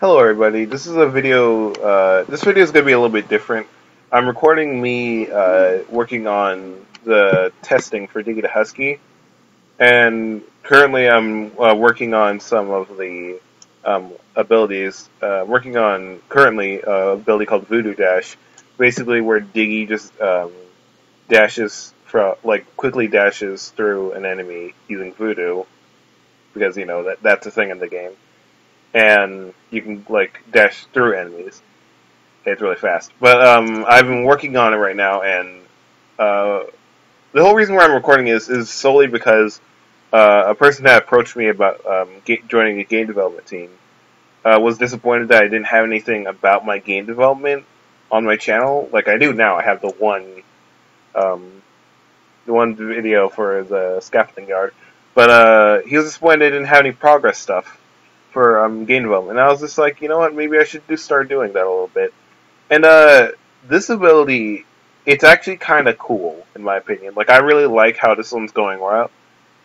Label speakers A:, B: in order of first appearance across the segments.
A: Hello everybody, this is a video, uh, this video is going to be a little bit different. I'm recording me uh, working on the testing for Diggy the Husky, and currently I'm uh, working on some of the um, abilities, uh, working on currently a ability called Voodoo Dash, basically where Diggy just um, dashes, from, like quickly dashes through an enemy using Voodoo, because you know that that's a thing in the game and you can like dash through enemies. It's really fast. But um, I've been working on it right now, and uh, the whole reason why I'm recording is is solely because uh, a person that approached me about um, joining a game development team uh, was disappointed that I didn't have anything about my game development on my channel. Like I do now, I have the one, um, the one video for the scaffolding yard. But uh, he was disappointed I didn't have any progress stuff for um, game development. And I was just like, you know what, maybe I should just start doing that a little bit. And uh, this ability, it's actually kind of cool in my opinion. Like I really like how this one's going.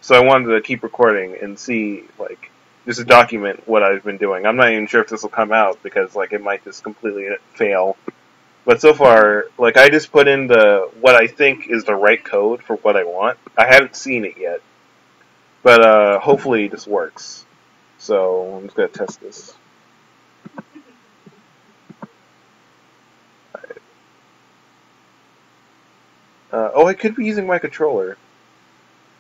A: So I wanted to keep recording and see like just to document what I've been doing. I'm not even sure if this will come out because like it might just completely fail. But so far, like I just put in the what I think is the right code for what I want. I haven't seen it yet, but uh, hopefully this works. So I'm just to test this. Uh, oh, I could be using my controller.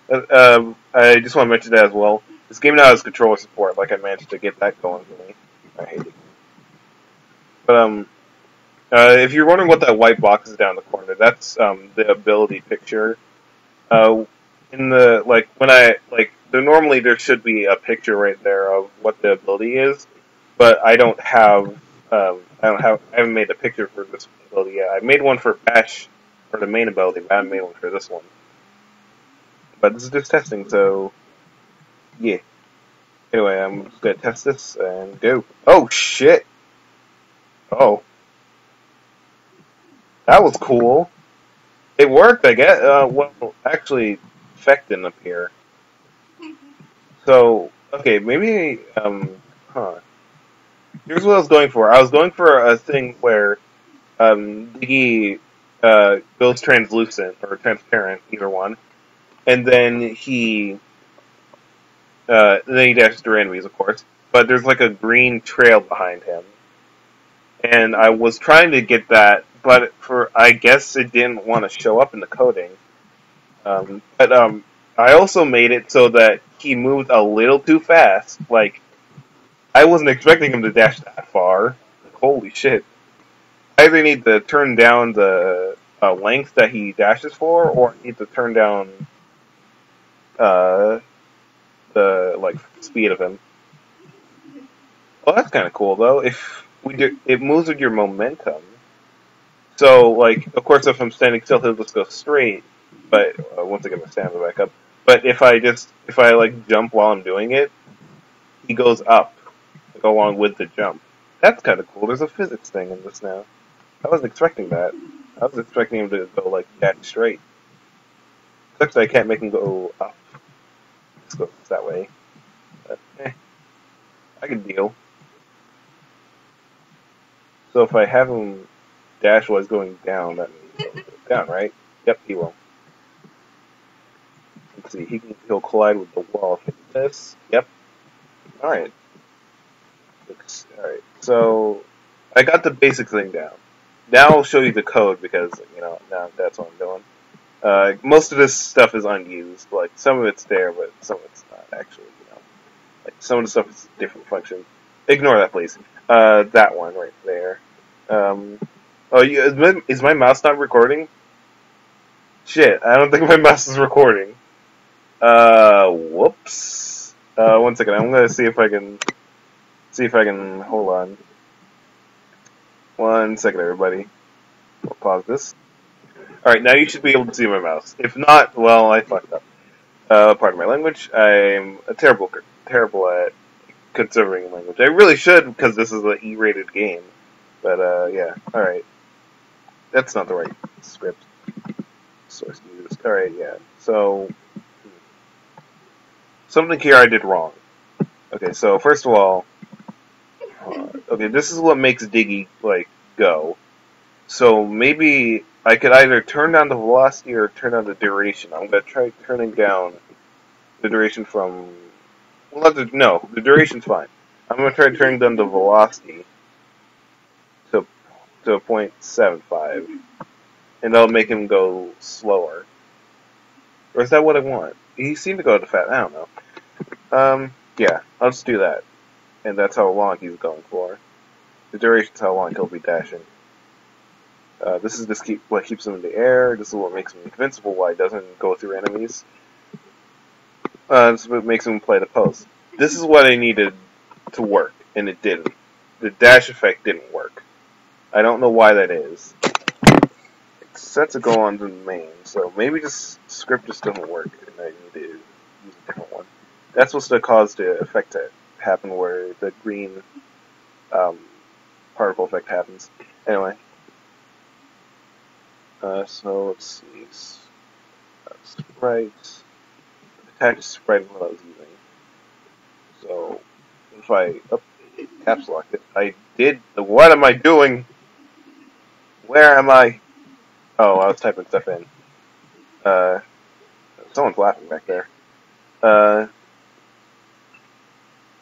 A: Uh, um, I just want to mention that as well. This game now has controller support, like I managed to get that going for me. I hate it. But, um, uh, if you're wondering what that white box is down the corner, that's, um, the ability picture. Uh, in the, like, when I, like, there normally there should be a picture right there of what the ability is, but I don't have um, I don't have I haven't made a picture for this ability yet. I made one for Bash for the main ability, but I haven't made one for this one. But this is just testing, so yeah. Anyway, I'm just gonna test this and go. Oh shit! Oh, that was cool. It worked, I guess. Uh, well, actually, effect didn't appear. So, okay, maybe, um, huh. Here's what I was going for. I was going for a thing where, um, Diggy, uh, goes translucent or transparent, either one, and then he, uh, then he dashes through enemies, of course, but there's like a green trail behind him. And I was trying to get that, but for, I guess it didn't want to show up in the coding. Um, but, um, I also made it so that he moved a little too fast. Like, I wasn't expecting him to dash that far. Holy shit. I either need to turn down the uh, length that he dashes for, or need to turn down uh, the, like, speed of him. Well, that's kind of cool, though. If we do, it moves with your momentum. So, like, of course, if I'm standing still, he'll just go straight. But uh, once again, the stand back up. But if I just if I like jump while I'm doing it, he goes up, like, along with the jump. That's kind of cool. There's a physics thing in this now. I wasn't expecting that. I was expecting him to go like that straight. Except I can't make him go up. Let's go that way. But, eh, I can deal. So if I have him dash while he's going down, that means down, right? Yep, he will. See, he can he'll collide with the wall. This, yep. All right. All right. So I got the basic thing down. Now I'll show you the code because you know now that's what I'm doing. Uh, most of this stuff is unused. Like some of it's there, but some of it's not actually. You know, like some of the stuff is different function. Ignore that, please. Uh, that one right there. Um, oh, is, my, is my mouse not recording? Shit, I don't think my mouse is recording. Uh, whoops. Uh, one second. I'm gonna see if I can see if I can hold on. One second, everybody. We'll pause this. All right, now you should be able to see my mouse. If not, well, I fucked up. Uh, pardon my language. I'm a terrible, terrible at conserving language. I really should because this is an E-rated game. But uh, yeah. All right. That's not the right script source to use. All right, yeah. So something here I did wrong. Okay, so first of all, uh, okay, this is what makes Diggy like go. So maybe I could either turn down the velocity or turn down the duration. I'm gonna try turning down the duration from. Well, the, no, the duration's fine. I'm gonna try turning down the velocity to to a point seven five, and that'll make him go slower. Or is that what I want? He seemed to go to fat. I don't know. Um, yeah, I'll just do that, and that's how long he's going for. The duration's how long he'll be dashing. Uh, this is keep, what keeps him in the air. This is what makes him invincible. Why he doesn't go through enemies. Uh, this is what makes him play the post. This is what I needed to work, and it didn't. The dash effect didn't work. I don't know why that is. It's set to go on the main, so maybe this script just doesn't work, and I need to use a different one. That's what's to cause the effect to happen, where the green um, particle effect happens. Anyway. Uh, so let's see. Uh, sprite. Attach sprite is what I was using. So if I update caps lock it, I did. What am I doing? Where am I? Oh, I was typing stuff in. Uh, someone's laughing back there. Uh,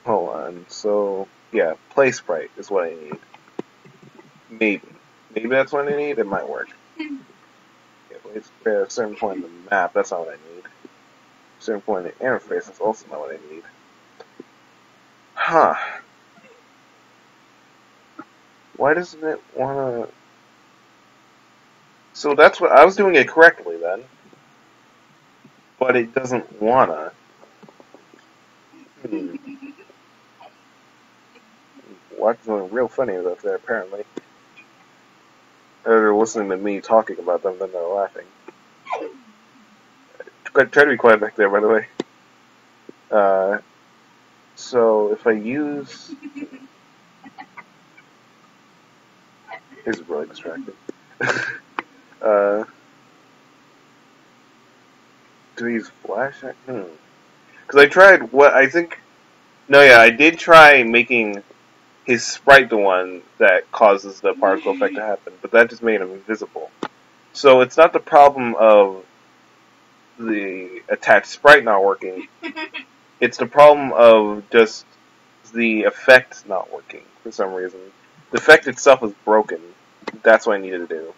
A: hold on. So yeah, play sprite is what I need. Maybe. Maybe that's what I need. It might work. It's at a certain point in the map. That's not what I need. A certain point in the interface. That's also not what I need. Huh. Why doesn't it wanna... So that's what... I was doing it correctly then. But it doesn't wanna. Hmm. Watching something real funny up there, apparently. They're listening to me talking about them, then they're laughing. Try to be quiet back there, by the way. Uh, so if I use... This is really distracting. uh, do these flash? Hmm. Because I tried what I think. No, yeah, I did try making his sprite the one that causes the particle effect to happen, but that just made him invisible. So it's not the problem of the attached sprite not working. It's the problem of just the effect not working for some reason. The effect itself is broken. That's what I needed to do.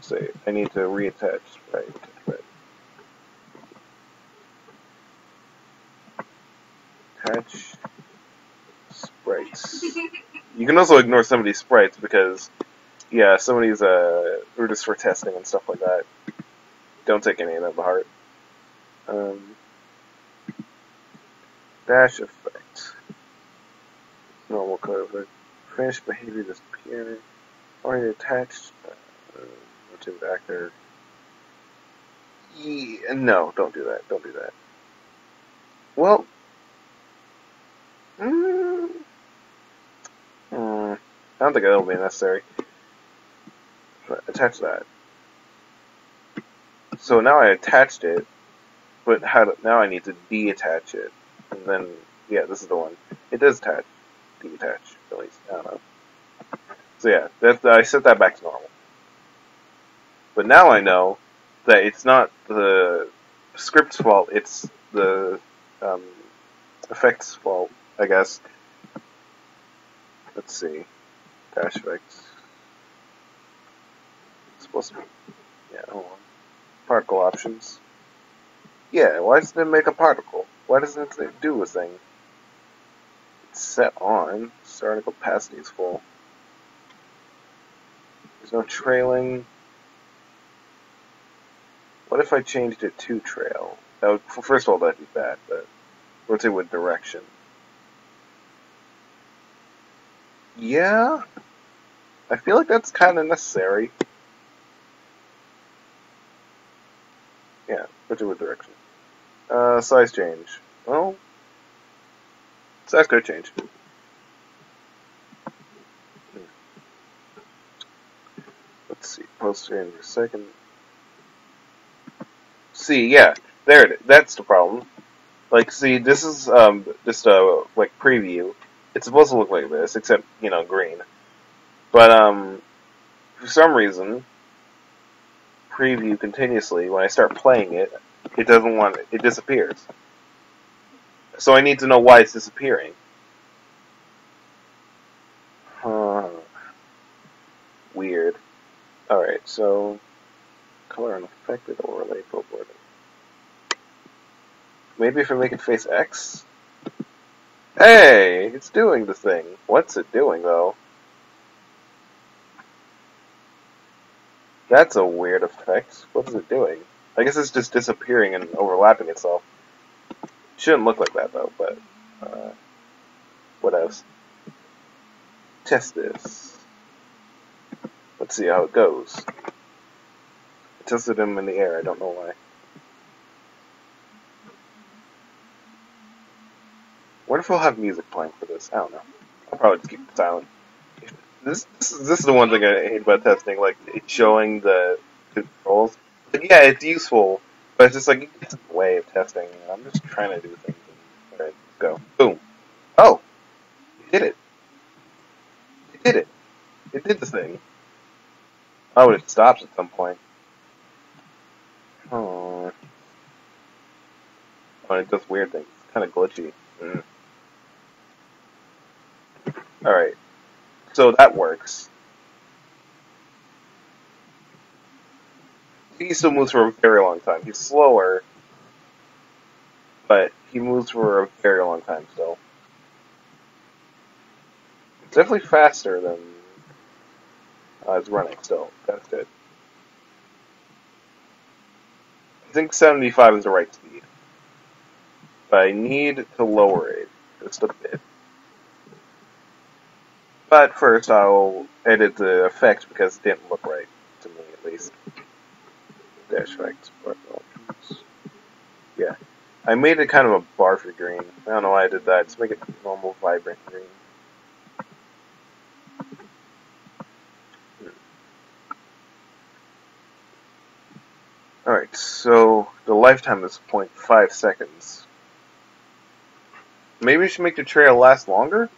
A: Say, I need to reattach sprite. Attach sprites. You can also ignore some of these sprites because, yeah, some of these uh, are just for testing and stuff like that. Don't take any of them to heart. Um, dash effect. Normal code effect. Behavior disappear. Already attached. Uh, rotate actor. Yeah, no, don't do that. Don't do that. Well, mm, mm, I don't think that'll be necessary. Attach that. So now I attached it, but how now I need to deattach it, and then yeah, this is the one. It does attach, detach at least. I don't know. So yeah, that, I set that back to normal. But now I know that it's not the script's fault; it's the um, effects fault, I guess. Let's see, dash effects. It's supposed to be. Yeah, hold on particle options. Yeah, why doesn't it make a particle? Why doesn't it do a thing? It's set on. Starting capacity is full. There's no trailing. What if I changed it to trail? That would, first of all, that'd be bad, but rotate with direction. Yeah, I feel like that's kind of necessary. Yeah, particular direction. Uh, size change. Well, size could change. Let's see, post change a second. See, yeah, there it is. That's the problem. Like, see, this is um, just a like preview. It's supposed to look like this, except you know green. But um, for some reason, preview continuously. When I start playing it, it doesn't want it. Disappears. So I need to know why it's disappearing. Huh. Weird. Alright, so color unaffected overlay billboard. Maybe if I make it face X? Hey, it's doing the thing. What's it doing though? That's a weird effect. What is it doing? I guess it's just disappearing and overlapping itself. Shouldn't look like that though, but uh, what else? Test this. Let's see how it goes. I tested him in the air, I don't know why. What if we'll have music playing for this? I don't know. I'll probably just keep it silent. This, this, is, this is the one thing I hate about testing, like showing the controls. Like, yeah, it's useful, but it's just like it's a way of testing. I'm just trying to do things. Alright, go. Boom. Oh! It did it. It did it. It did the thing. Oh, it stops at some point. Oh. Oh, it does weird things. It's kind of glitchy. Mm. Alright. So that works. He still moves for a very long time. He's slower, but he moves for a very long time still. It's definitely faster than uh, it's running still. That's good. I think 75 is the right speed. But I need to lower it just a bit. But first I'll edit the effect because it didn't look right to me at least. Dash effect. Yeah. I made it kind of a barfy green. I don't know why I did that. Just make it normal vibrant green. Hmm. Alright, so the lifetime is 0.5 seconds. Maybe we should make the trail last longer?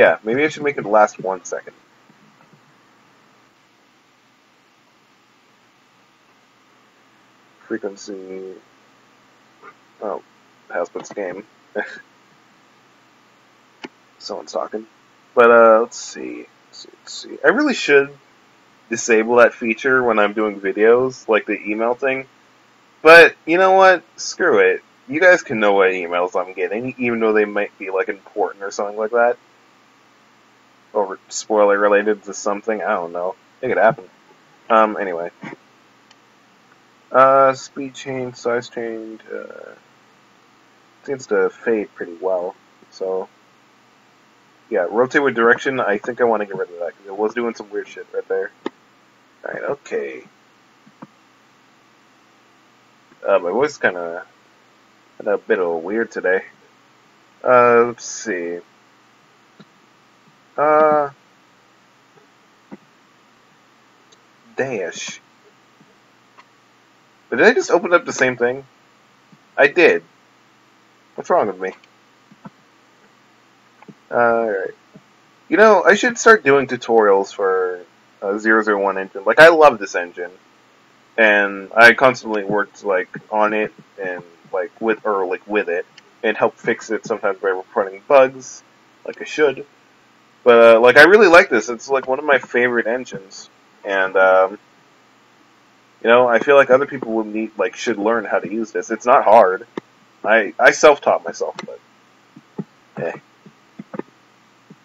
A: Yeah, maybe I should make it last one second. Frequency. Oh, Hasbut's game. Someone's talking. But, uh, let's see. let's see. Let's see. I really should disable that feature when I'm doing videos, like the email thing. But, you know what? Screw it. You guys can know what emails I'm getting, even though they might be, like, important or something like that or spoiler related to something. I don't know. It could happen. Um, anyway. Uh, speed change, size change, uh, seems to fade pretty well. So, yeah, rotate with direction, I think I want to get rid of that, because it was doing some weird shit right there. Alright, okay. Uh, my voice kind of a bit of weird today. Uh, let's see. Uh, dash. But did I just open up the same thing? I did. What's wrong with me? Alright. You know, I should start doing tutorials for uh, 001 engine. Like, I love this engine. And I constantly worked, like, on it and, like, with, or, like, with it. And help fix it sometimes by reporting bugs, like I should. But uh, like, I really like this. It's like one of my favorite engines, and um, you know, I feel like other people would need like should learn how to use this. It's not hard. I I self taught myself, but eh.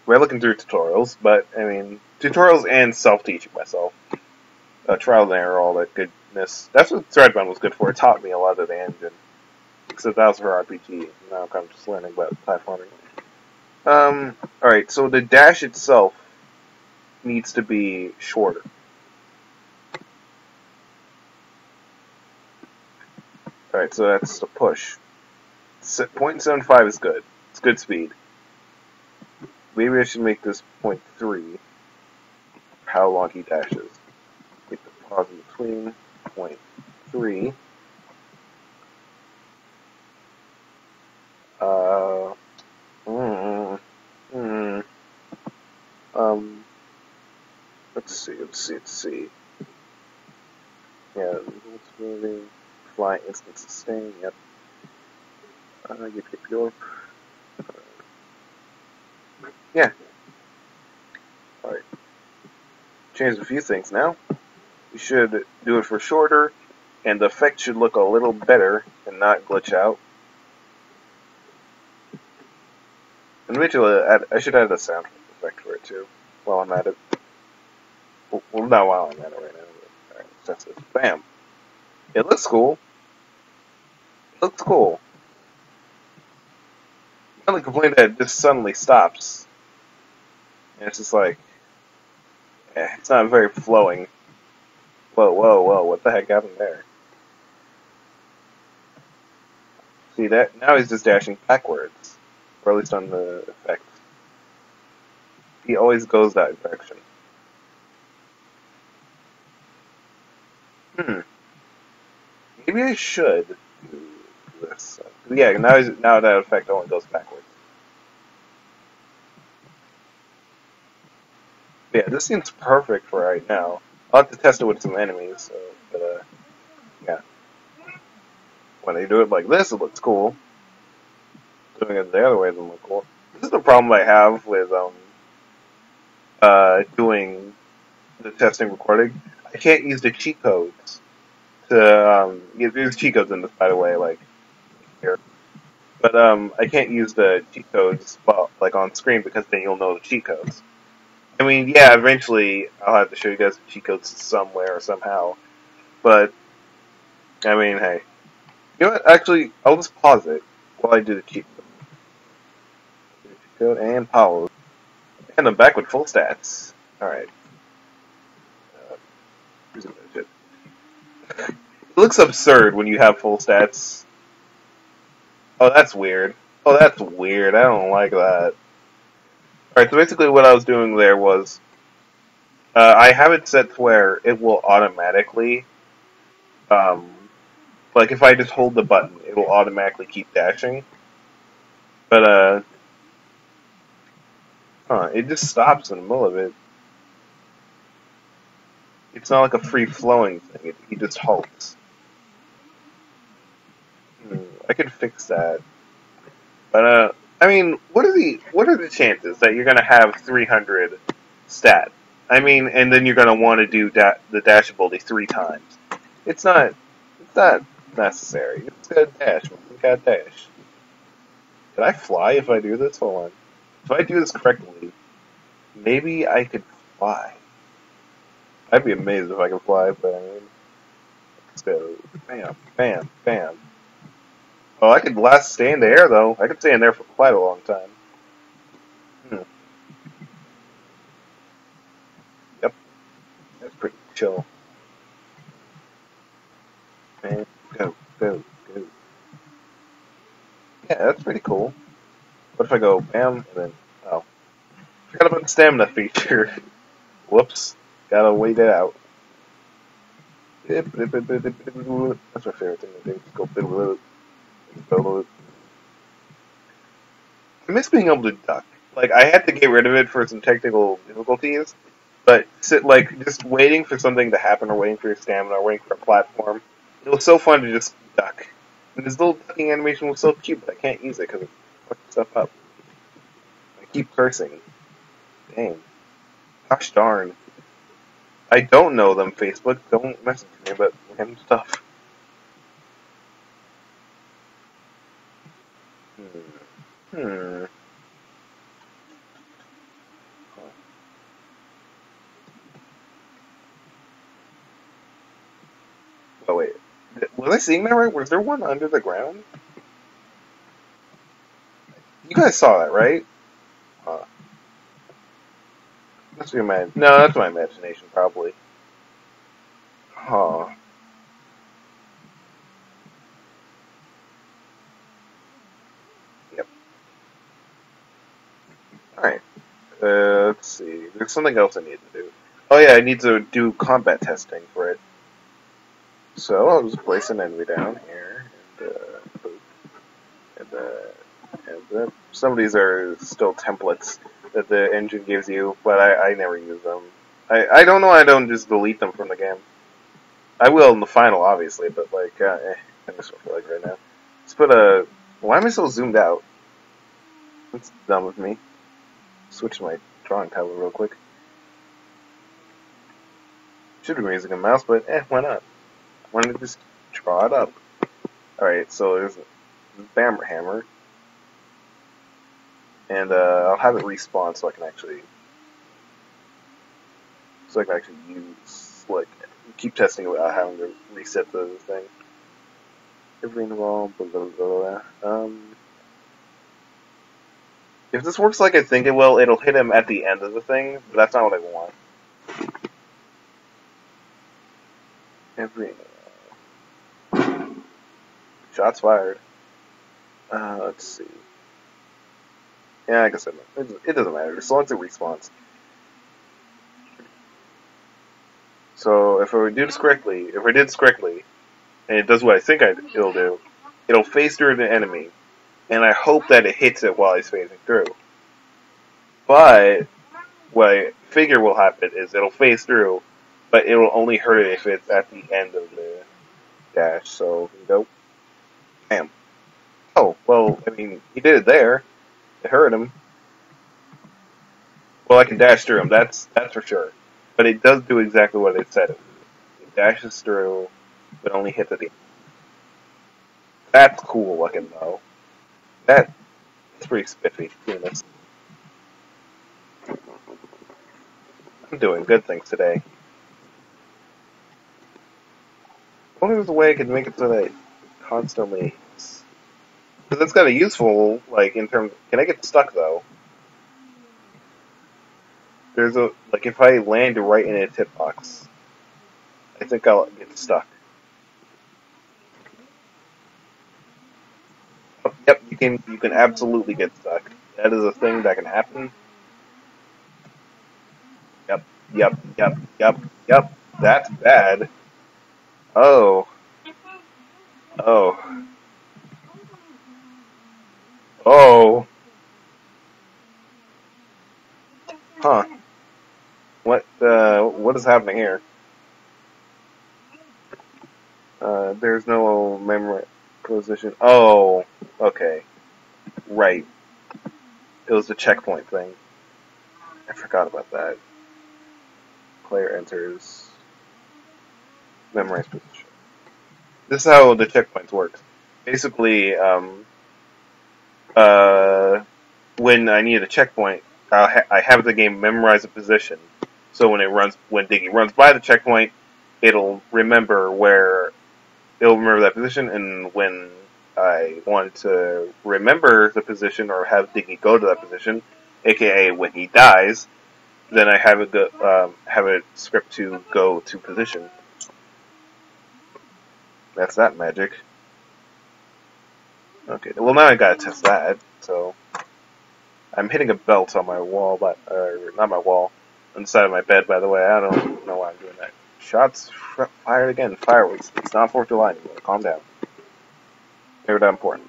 A: We're looking through tutorials, but I mean tutorials and self teaching myself. Uh, trial and error, all that goodness. That's what Threadbound was good for. It taught me a lot of the engine. Except that was for RPG. Now I'm kind of just learning about platforming. Um, alright, so the dash itself needs to be shorter. Alright, so that's the push. 0.75 is good. It's good speed. Maybe I should make this 0.3. How long he dashes. Get the pause in between. 0.3. let's see, let's see, let's see. Yeah, what's moving? Fly instant sustain, yep. Uh, yep, yep, yep. Uh, yeah. Alright. Change a few things now. You should do it for shorter, and the effect should look a little better and not glitch out. And I should add a sound effect for it too, while I'm at it. Well, not I'm at it right now. That's it. Bam! It looks cool. It looks cool. The only complaint that it just suddenly stops. And it's just like, eh, it's not very flowing. Whoa, whoa, whoa, what the heck happened there? See that? Now he's just dashing backwards. Or at least on the effect. He always goes that direction. Hmm. Maybe I should do this. Yeah, now now that effect only goes backwards. Yeah, this seems perfect for right now. I'll have to test it with some enemies, so, but uh, yeah. When they do it like this, it looks cool. Doing it the other way doesn't look cool. This is the problem I have with um uh doing the testing recording. I can't use the cheat codes to um there's cheat codes in this by the way, like here. But um I can't use the cheat codes well like on screen because then you'll know the cheat codes. I mean, yeah, eventually I'll have to show you guys the cheat codes somewhere or somehow. But I mean, hey. You know what? Actually, I'll just pause it while I do the cheat code. Cheat code and pause. And I'm back with full stats. Alright. Uh, it looks absurd when you have full stats. Oh, that's weird. Oh, that's weird. I don't like that. Alright, so basically what I was doing there was uh, I have it set to where it will automatically, um, like if I just hold the button, it will automatically keep dashing. But, uh, huh, it just stops in the middle of it. It's not like a free flowing thing, it, it just halts. I could fix that. But, uh, I mean, what are the what are the chances that you're going to have 300 stat? I mean, and then you're going to want to do da- the dash ability three times. It's not it's not necessary. It's got dash. It's got dash. Can I fly if I do this? Hold on. If I do this correctly, maybe I could fly. I'd be amazed if I could fly, but I mean, go. Bam, bam, bam. Oh, I could last stay in the air though. I could stay in there for quite a long time. Hmm. Yep. That's pretty chill. Man, go, go, go. Yeah, that's pretty cool. What if I go bam and then oh. Forgot about the stamina feature. Whoops. Gotta wait it out. That's my favorite thing to do. Just I miss being able to duck. Like I had to get rid of it for some technical difficulties, but sit like just waiting for something to happen, or waiting for your stamina, or waiting for a platform. It was so fun to just duck. And this little ducking animation was so cute, but I can't use it because it fucks stuff up. I keep cursing. Dang. Gosh darn. I don't know them, Facebook. Don't message me about random stuff. Hmm. Oh wait, was I seeing that right? Was there one under the ground? You guys saw that, right? Huh. That's your man. No, that's my imagination, probably. Huh. Alright. Uh, let's see. There's something else I need to do. Oh yeah, I need to do combat testing for it. So I'll just place an enemy down here, and uh, and uh, and uh, some of these are still templates that the engine gives you, but I, I never use them. I, I don't know I don't just delete them from the game. I will in the final, obviously, but like, uh, eh, I just don't feel like right now. Let's put a. Why am I so zoomed out? That's dumb of me. Switch my drawing tablet real quick. Should be using a mouse, but eh, why not? Why I just draw it up? Alright, so there's a Bammer Hammer. And uh, I'll have it respawn so I can actually so I can actually use like keep testing without having to reset the thing. Every wrong, blah blah blah blah. Um, if this works like I think it will, it'll hit him at the end of the thing, but that's not what I want. Every shots fired. Uh, let's see. Yeah, I guess it, it doesn't matter as long as it respawns. So if I do this correctly, if I did this correctly, and it does what I think I, it'll do, it'll face through the enemy, and I hope that it hits it while he's phasing through. But what I figure will happen is it'll phase through, but it will only hurt it if it's at the end of the dash. So go, Damn. Oh well, I mean he did it there. It hurt him. Well, I can dash through him. That's that's for sure. But it does do exactly what it said. It dashes through, but only hits at the. That's cool looking though. That that's pretty spiffy. I'm doing good things today. If only there's a way I could make it so that constantly. Because it's kind of useful, like in terms. Can I get stuck though? There's a like if I land right in a tip box, I think I'll get stuck. Yep, you can you can absolutely get stuck. That is a thing that can happen. Yep, yep, yep, yep, yep. That's bad. Oh. Oh. Oh. Huh. What uh, what is happening here? Uh, there's no memory position. Oh, okay, right. It was the checkpoint thing. I forgot about that. Player enters memorize position. This is how the checkpoints work. Basically, um, uh, when I need a checkpoint, ha I have the game memorize a position so when it runs, when Diggy runs by the checkpoint, it'll remember where it'll remember that position, and when I want to remember the position or have Diggy go to that position, aka when he dies, then I have it go, um, have a script to go to position. That's that magic. Okay, well now I gotta test that. So I'm hitting a belt on my wall, but uh, not my wall on the side of my bed, by the way. I don't know why I'm doing that. Shots fired again. Fireworks. It's not 4th of July anymore. Calm down. They're that important.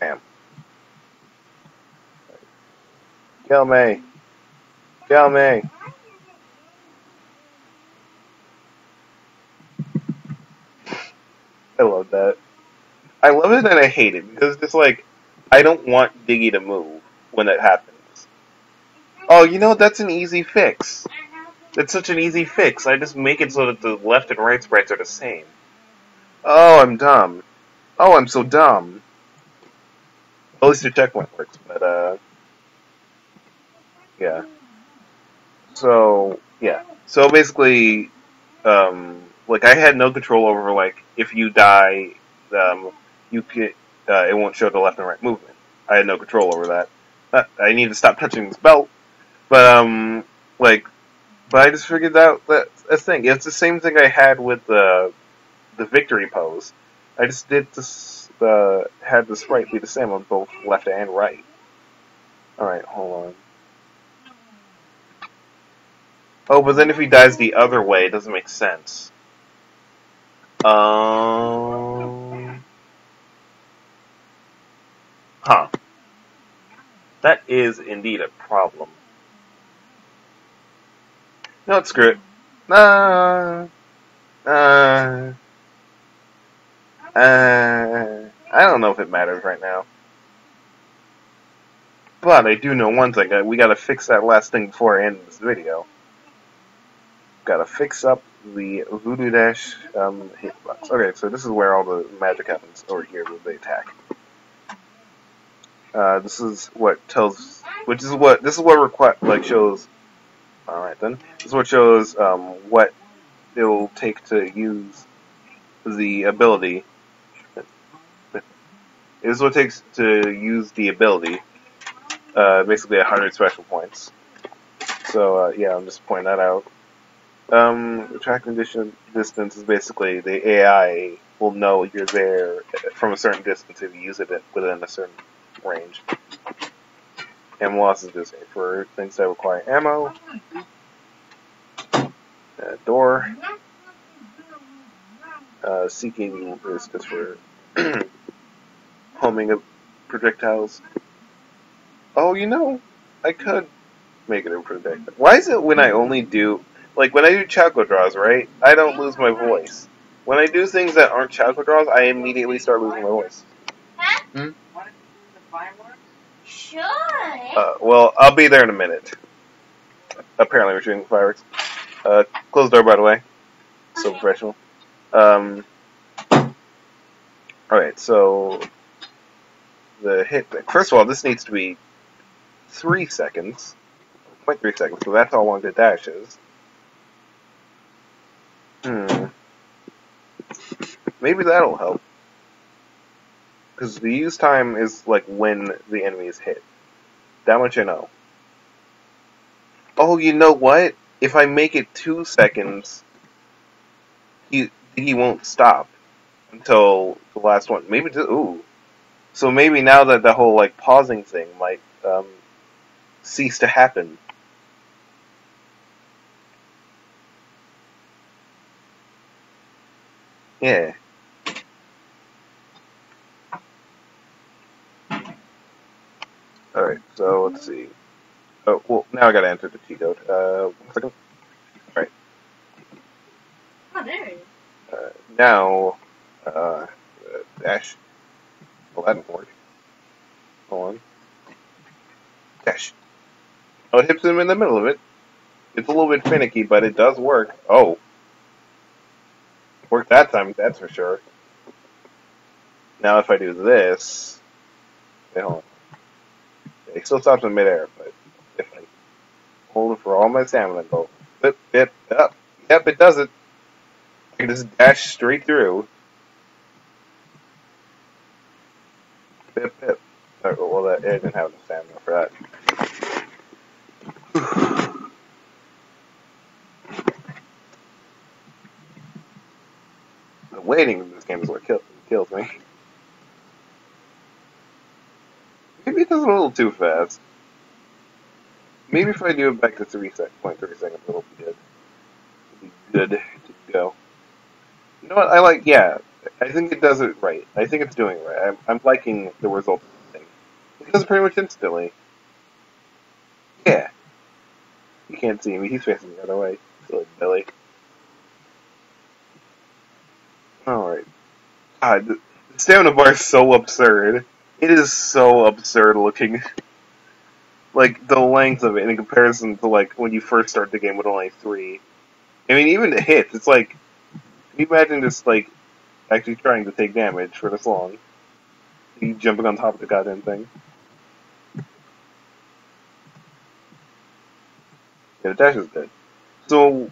A: Bam. Kill me. Kill me. I love that. I love it and I hate it because it's like I don't want Diggy to move when that happens. Oh, you know, that's an easy fix. It's such an easy fix. I just make it so that the left and right sprites are the same. Oh, I'm dumb. Oh, I'm so dumb. At least your checkpoint works, but, uh... Yeah. So, yeah. So basically, um, like, I had no control over, like, if you die, um, you can, uh, it won't show the left and right movement. I had no control over that. Uh, I need to stop touching this belt but um, like, but I just figured out that a thing. It's the same thing I had with the the victory pose. I just did this. Uh, had the sprite be the same on both left and right. All right, hold on. Oh, but then if he dies the other way, it doesn't make sense. Um. Huh. That is indeed a problem. No, screw it. Nah. Uh, uh, I don't know if it matters right now. But I do know one thing. uh, We gotta fix that last thing before I end this video. Gotta fix up the Voodoo Dash um, hitbox. Okay, so this is where all the magic happens over here with the attack. Uh, this is what tells, which is what this is what requ- like shows. All right then, this is what shows um, what it'll take to use the ability. This is what it takes to use the ability. Uh, basically, 100 special points. So uh, yeah, I'm just pointing that out. Um, tracking distance distance is basically the AI will know you're there from a certain distance if you use it within a certain range. And what else is this for things that require ammo? Uh, door. Uh, seeking is just for homing of projectiles. Oh, you know, I could make it a projectile. Why is it when I only do like when I do Choco draws, right? I don't lose my voice. When I do things that aren't Choco draws, I immediately start losing my voice.
B: Hmm?
C: Sure.
A: Uh, well, I'll be there in a minute. Apparently, we're shooting fireworks. Uh, close the door, by the way. So
C: Okay.
A: professional. Um, Alright, so the hit. First of all, this needs to be three seconds. 0.3 seconds, so that's how long the dash is. Hmm. Maybe that'll help. Because the use time is like when the enemy is hit. That much I know. Oh, you know what? If I make it two seconds, he he won't stop until the last one. Maybe just, ooh. So maybe now that the whole like pausing thing might um, cease to happen. Yeah. Alright, so let's see. Oh, well, now I gotta enter the T code. Uh, one second.
C: Oh, there it is.
A: Uh, now, uh, uh, dash. Well, that didn't work. Hold on. Dash. Oh, it hits him in the middle of it. It's a little bit finicky, but it does work. Oh. Worked that time, that's for sure. Now if I do this... Wait, hold on. It still stops in midair, but if I hold it for all my stamina and go, flip, flip, up. Yep, it does it. I can just dash straight through. Pip, pip. Alright, well, that, I didn't have the stamina for that. the waiting in this game is what kill, kills me. It a little too fast. Maybe if I do it back to 3 sec- 0.3 seconds, it'll be good. It'll be good to go. You know what? I like. Yeah, I think it does it right. I think it's doing it right. I'm, I'm liking the result thing. It does it pretty much instantly. Yeah. You can't see me. He's facing the other way. Silly Billy. Alright. God, the stamina bar is so absurd. It is so absurd looking. like, the length of it in comparison to, like, when you first start the game with only three. I mean, even the hits, it's like, can you imagine just like actually trying to take damage for this long? You jumping on top of the goddamn thing. Yeah, the dash is good. So,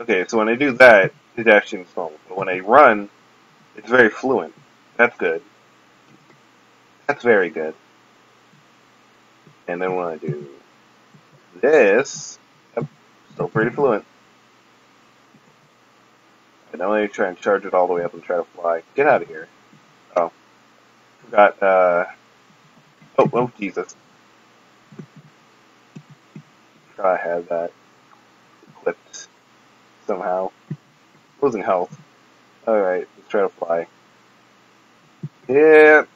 A: okay, so when I do that, the dash seems normal. But when I run, it's very fluent. That's good. That's very good. And then when I do this, yep, still pretty fluent. And now let me try and charge it all the way up and try to fly. Get out of here. Oh. Forgot, uh... Oh, oh, Jesus. I had that equipped somehow. Losing health. Alright, let's try to fly. Yeah.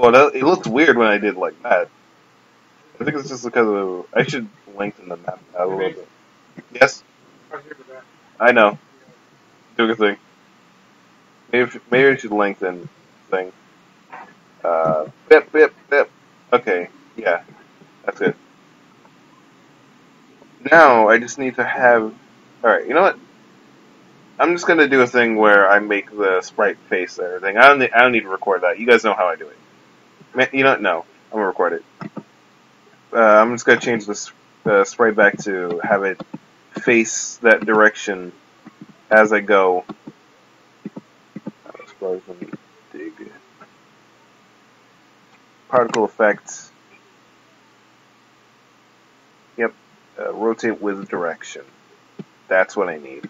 A: Well, that, it looked weird when I did like that. I think it's just because of... I should lengthen the map out a little bit. Yes, I know. Do a thing. Maybe maybe I should lengthen thing. Uh, bip bip bip. Okay, yeah, that's good. Now I just need to have. All right, you know what? I'm just gonna do a thing where I make the sprite face and everything. I don't. Need, I don't need to record that. You guys know how I do it. You know? No, I'm gonna record it. Uh, I'm just gonna change this uh, sprite back to have it face that direction as I go. Dig. Particle effects. Yep. Uh, rotate with direction. That's what I need.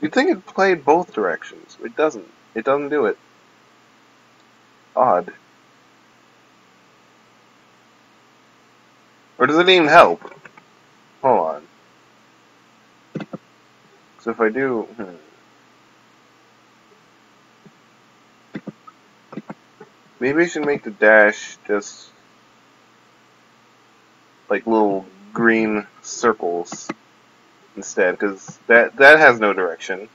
A: You'd think it played both directions. It doesn't. It doesn't do it. Odd. Or does it even help? Hold on. So if I do... Hmm. Maybe I should make the dash just like little green circles instead, because that that has no direction,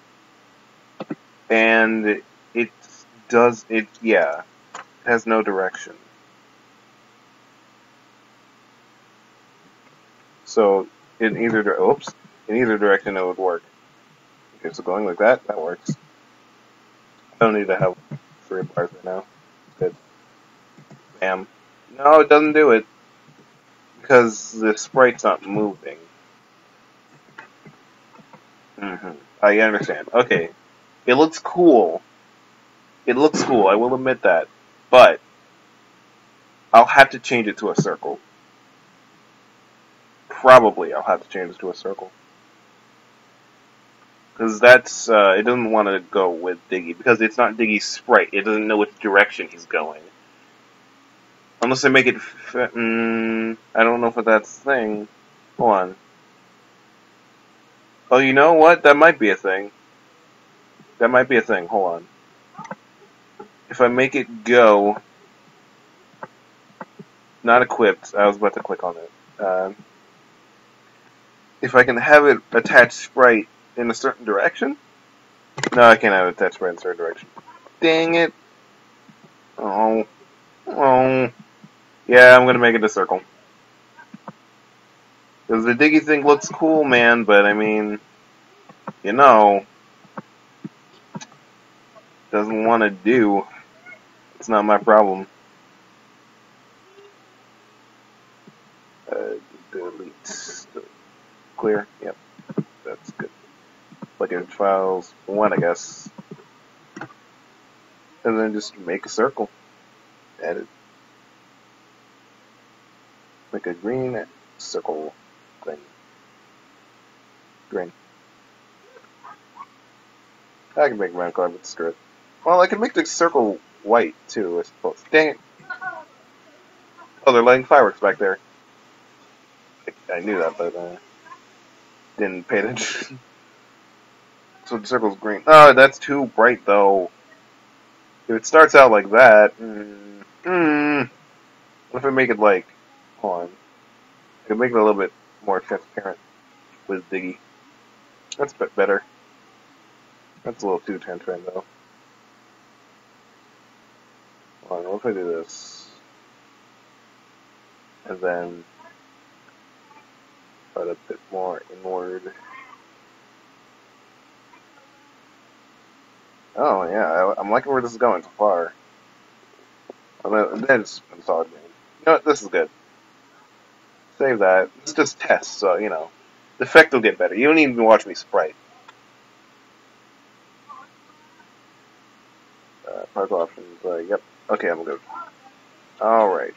A: and it does it. Yeah, it has no direction. So in either oops, in either direction it would work. Okay, so going like that, that works. I don't need to have three bars right now. Good. Bam. No, it doesn't do it because the sprite's not moving. Mm-hmm. I understand. Okay. It looks cool. It looks cool, I will admit that. But I'll have to change it to a circle. Probably I'll have to change it to a circle. Because that's, uh, it doesn't want to go with Diggy, because it's not Diggy's sprite. It doesn't know which direction he's going. Unless I make it, mm, I don't know if that's thing. Hold on. Oh, you know what? That might be a thing. That might be a thing. Hold on. If I make it go, not equipped, I was about to click on it. Um, if I can have it attach sprite in a certain direction? No, I can't have it attach sprite in a certain direction. Dang it. Oh. Oh. Yeah, I'm gonna make it a circle. Because the diggy thing looks cool, man, but I mean, you know, doesn't want to do. It's not my problem. Uh, delete. Clear. Yep. That's good. Like in files one, I guess. And then just make a circle. Edit. Make a green circle thing. Green. I can make my own carbon strip. Well, I can make the circle white, too, I suppose. Dang it. Oh, they're lighting fireworks back there. I, I knew that, but uh, didn't pay attention. so the circle's green. Oh, that's too bright, though. If it starts out like that, mm, mm, what if I make it like, hold on, I can make it a little bit more transparent with Diggy. That's a bit better. That's a little too transparent though. Hold on, what if I do this? And then put a bit more inward. Oh yeah, I, am liking where this is going so far. And then it's been solid game. You know what, this is good. Save that. It's just test, so, you know. The effect will get better. You don't even watch me sprite. Uh, particle options, uh, yep. Okay, I'm good. Alright.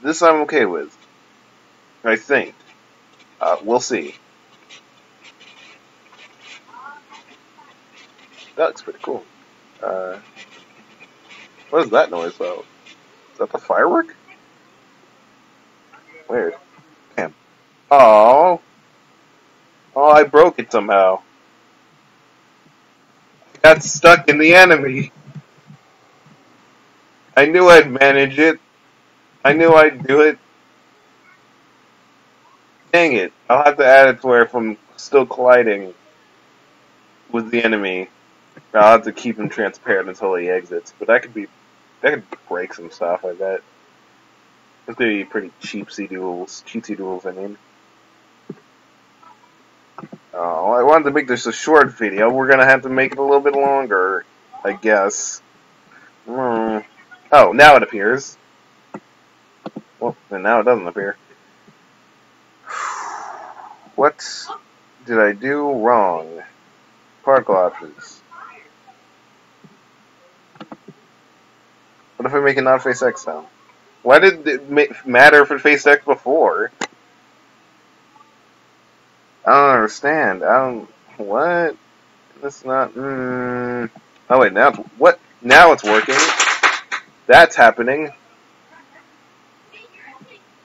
A: This I'm okay with. I think. Uh, we'll see. That looks pretty cool. Uh, what is that noise though? Is that the firework? Weird. Damn. Oh. Oh, I broke it somehow. I got stuck in the enemy. I knew I'd manage it. I knew I'd do it. Dang it. I'll have to add it to where if I'm still colliding with the enemy, I'll have to keep him transparent until he exits. But that could be, that could break some stuff, I bet. It's gonna be pretty cheapsy duels, cheatsy duels, I mean. Oh, I wanted to make this a short video. We're gonna have to make it a little bit longer, I guess. Mm. Oh, now it appears. Well, and now it doesn't appear. What did I do wrong? Particle options. What if I make it not face X now? Why did it matter if it faced X before? I don't understand. I don't. What? That's not. Mm, oh wait, now it's what? Now it's working. That's happening.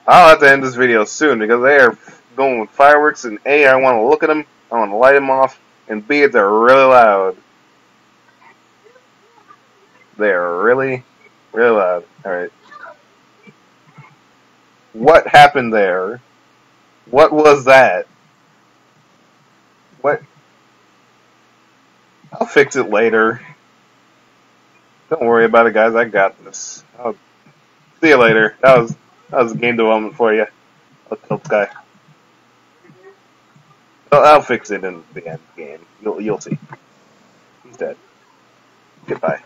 A: I'll have to end this video soon because they are going with fireworks, and A, I want to look at them, I want to light them off, and B, they're really loud. They're really, really loud. Alright. What happened there? What was that? What? I'll fix it later. Don't worry about it, guys. I got this. I'll see you later. That was that was game development for you. I'll this guy. I'll, I'll fix it in the end game. You'll you'll see. He's dead. Goodbye.